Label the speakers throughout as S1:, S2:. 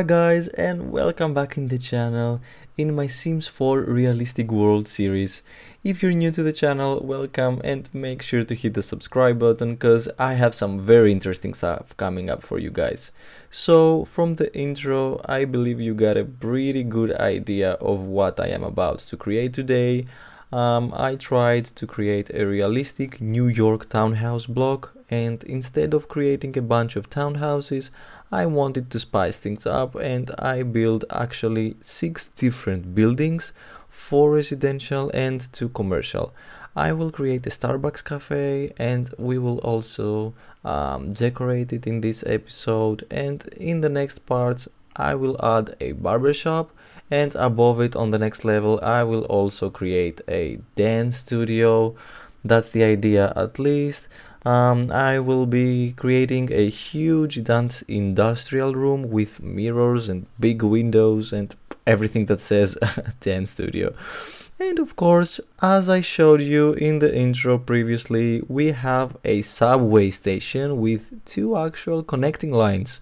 S1: Hi guys and welcome back in the channel in my Sims 4 Realistic World series. If you're new to the channel, welcome and make sure to hit the subscribe button cause I have some very interesting stuff coming up for you guys. So from the intro, I believe you got a pretty good idea of what I am about to create today. Um, I tried to create a realistic New York townhouse block and instead of creating a bunch of townhouses, I wanted to spice things up and I built actually six different buildings, four residential and two commercial. I will create a Starbucks cafe and we will also um, decorate it in this episode and in the next parts I will add a barbershop and above it on the next level I will also create a dance studio. That's the idea at least um, I will be creating a huge dance industrial room with mirrors and big windows and everything that says dance studio. And of course, as I showed you in the intro previously, we have a subway station with two actual connecting lines.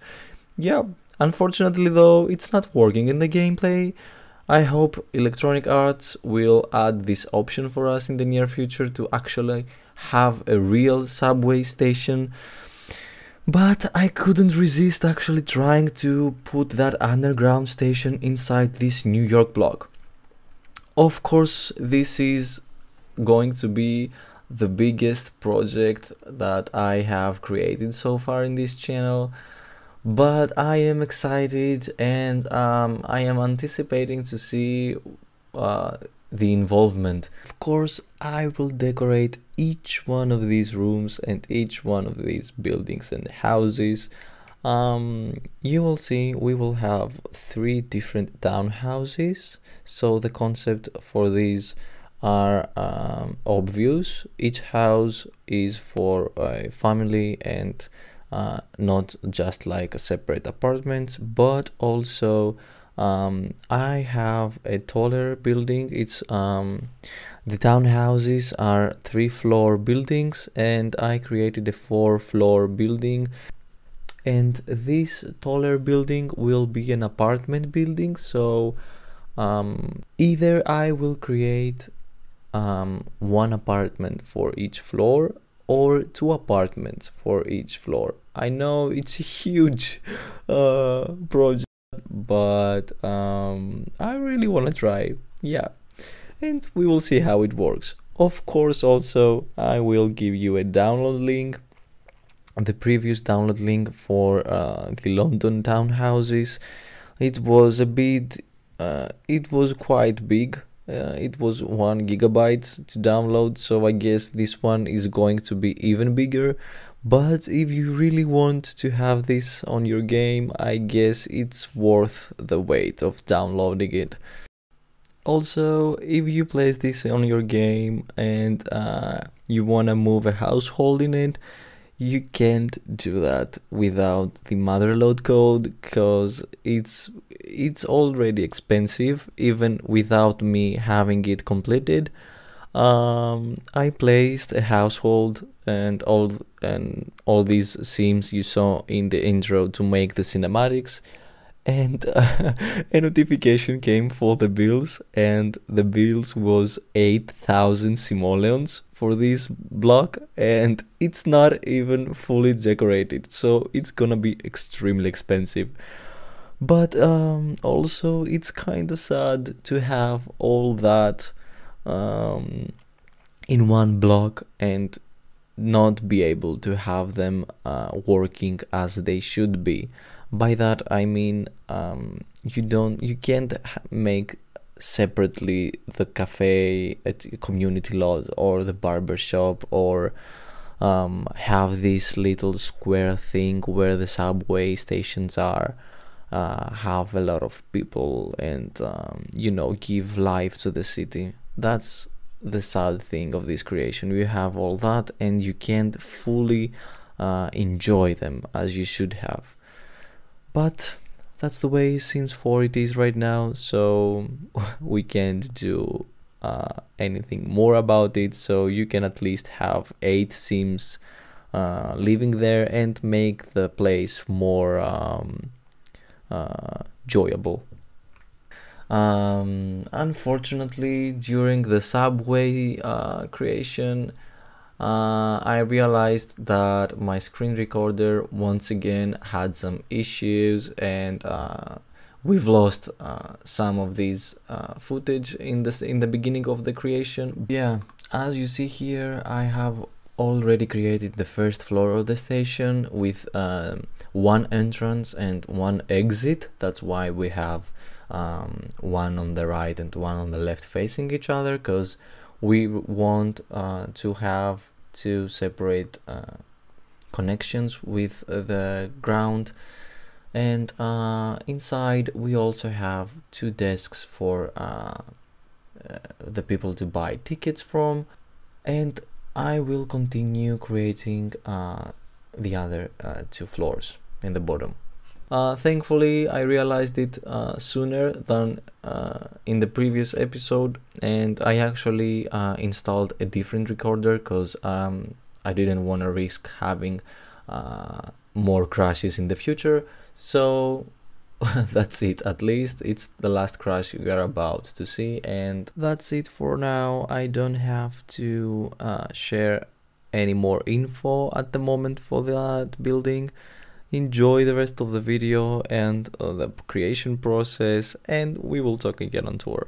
S1: Yeah, unfortunately though, it's not working in the gameplay. I hope Electronic Arts will add this option for us in the near future to actually have a real subway station. But I couldn't resist actually trying to put that underground station inside this New York block. Of course, this is going to be the biggest project that I have created so far in this channel but I am excited and um, I am anticipating to see uh, the involvement. Of course, I will decorate each one of these rooms and each one of these buildings and houses. Um, you will see we will have three different townhouses. So the concept for these are um, obvious. Each house is for a family and uh, not just like a separate apartments, but also um, I have a taller building. It's um, the townhouses are three floor buildings, and I created a four floor building. And this taller building will be an apartment building. So um, either I will create um, one apartment for each floor or two apartments for each floor. I know it's a huge uh, project but um, I really want to try. Yeah, and we will see how it works. Of course, also I will give you a download link, the previous download link for uh, the London townhouses. It was a bit, uh, it was quite big. Uh, it was one gigabyte to download, so I guess this one is going to be even bigger but if you really want to have this on your game, I guess it's worth the wait of downloading it. Also, if you place this on your game and uh, you want to move a household in it, you can't do that without the motherlode code because it's it's already expensive even without me having it completed um, I placed a household and all and all these scenes you saw in the intro to make the cinematics. And uh, a notification came for the bills and the bills was 8000 simoleons for this block and it's not even fully decorated so it's gonna be extremely expensive. But um, also it's kind of sad to have all that um, in one block and not be able to have them uh, working as they should be. By that I mean um, you don't you can't make separately the cafe at community lot or the barber shop or um, have this little square thing where the subway stations are uh, have a lot of people and um, you know give life to the city that's the sad thing of this creation. You have all that and you can't fully uh, enjoy them as you should have. But that's the way Sims 4 it is right now. So we can't do uh, anything more about it. So you can at least have 8 Sims uh, living there and make the place more um, uh, enjoyable. Um, unfortunately, during the subway uh, creation, uh, I realized that my screen recorder once again had some issues and uh, we've lost uh, some of these uh, footage in the in the beginning of the creation. Yeah, as you see here, I have already created the first floor of the station with um, one entrance and one exit. That's why we have um, one on the right and one on the left facing each other because we want uh, to have two separate uh, connections with the ground and uh, inside we also have two desks for uh, uh, the people to buy tickets from and I will continue creating uh, the other two floors in the bottom. Uh, thankfully, I realized it uh, sooner than uh, in the previous episode, and I actually uh, installed a different recorder because um, I didn't want to risk having uh, more crashes in the future. So that's it, at least it's the last crash you are about to see, and that's it for now. I don't have to uh, share any more info at the moment for that building enjoy the rest of the video and uh, the creation process and we will talk again on tour.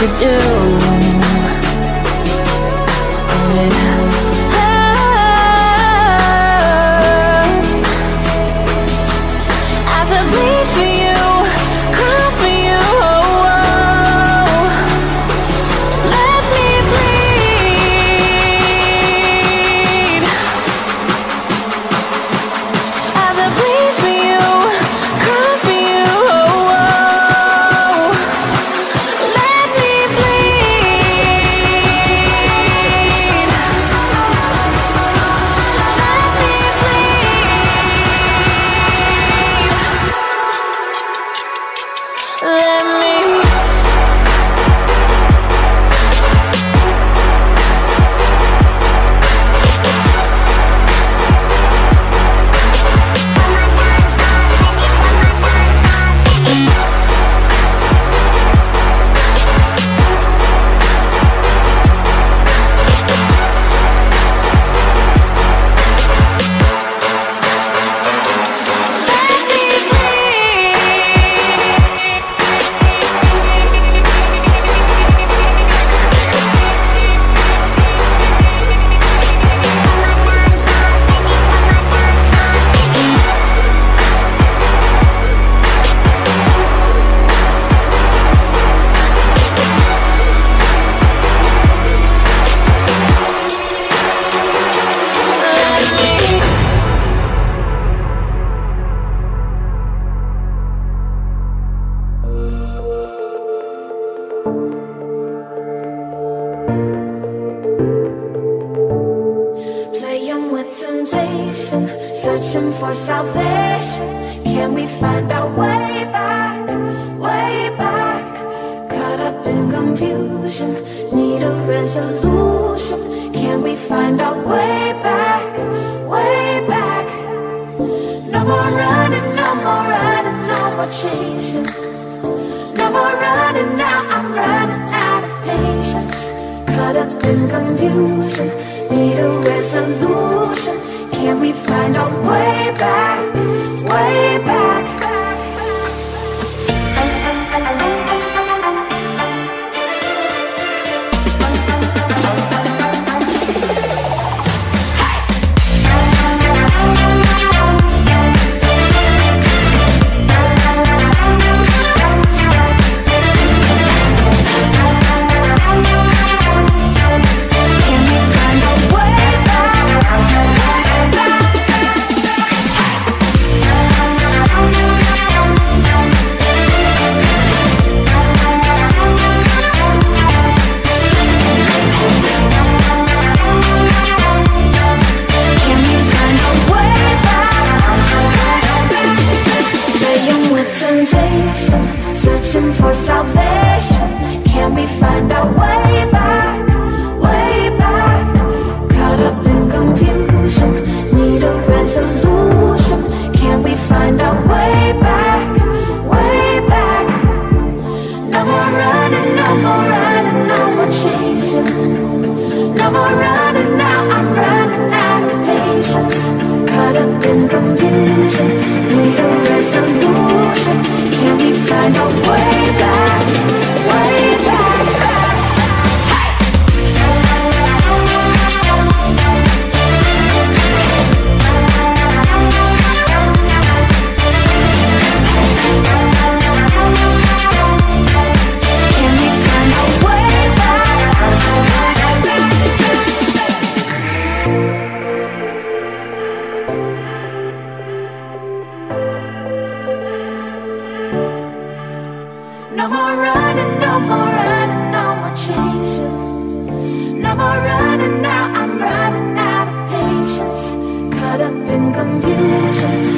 S2: You do resolution Can we find our way back, way back? No more running, no more running, no more chasing. No more running now, I'm running out of patience. Caught up in confusion, need a resolution. Can we find our way back, way back? No more running, no more running, no more chasing. No more running now, I'm running out of patience. Up in confusion,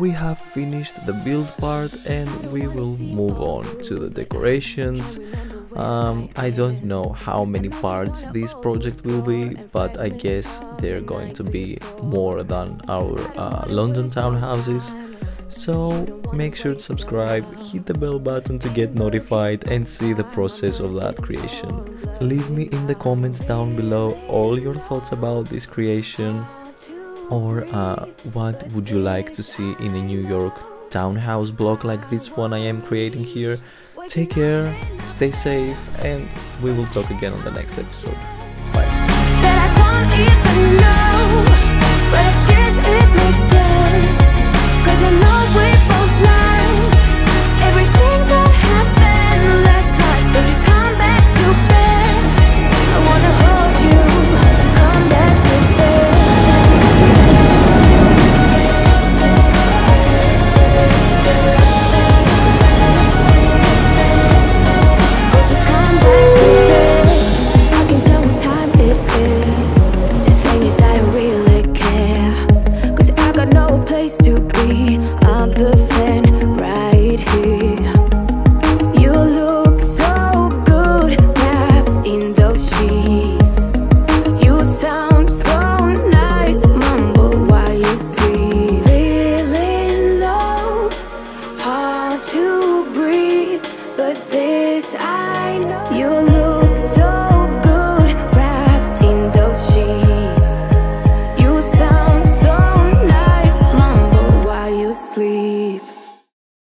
S1: we have finished the build part and we will move on to the decorations. Um, I don't know how many parts this project will be, but I guess they're going to be more than our uh, London townhouses.
S3: So make sure to subscribe, hit the bell button to get notified and see the process of that creation. Leave me in the comments down below all your thoughts about this creation or uh, what would you like to see in a New York townhouse block like this one I am creating here? Take care, stay safe, and we will talk again on the next episode. Bye.